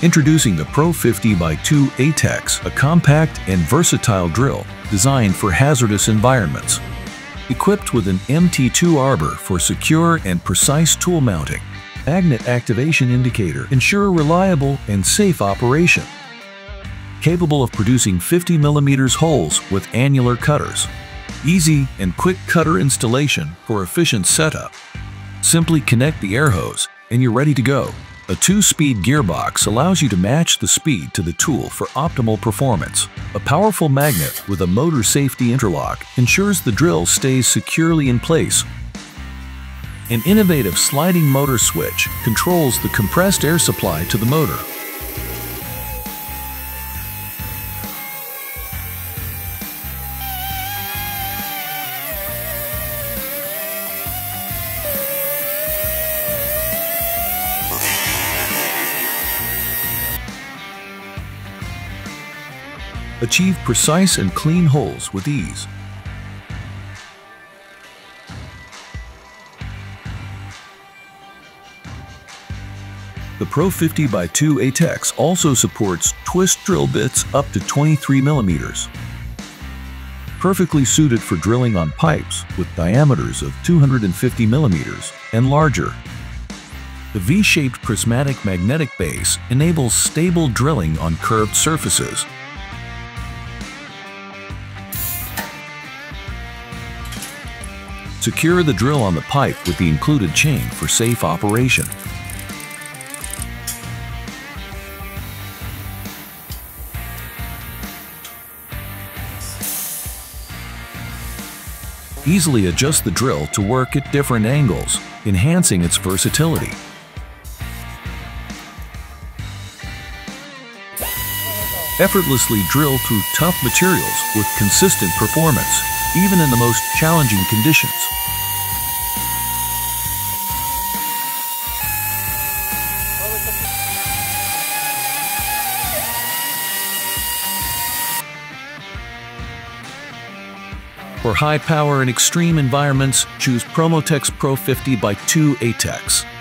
Introducing the Pro 50 x 2 ATEX, a compact and versatile drill designed for hazardous environments. Equipped with an MT2 arbor for secure and precise tool mounting, magnet activation indicator ensure reliable and safe operation. Capable of producing 50 mm holes with annular cutters. Easy and quick cutter installation for efficient setup. Simply connect the air hose and you're ready to go. A two-speed gearbox allows you to match the speed to the tool for optimal performance. A powerful magnet with a motor safety interlock ensures the drill stays securely in place. An innovative sliding motor switch controls the compressed air supply to the motor. Achieve precise and clean holes with ease. The Pro 50 x 2 ATEX also supports twist drill bits up to 23 millimeters. Perfectly suited for drilling on pipes with diameters of 250 millimeters and larger. The V-shaped prismatic magnetic base enables stable drilling on curved surfaces Secure the drill on the pipe with the included chain for safe operation. Easily adjust the drill to work at different angles, enhancing its versatility. Effortlessly drill through tough materials with consistent performance even in the most challenging conditions. For high power and extreme environments, choose Promotech's Pro 50 x 2 ATEX.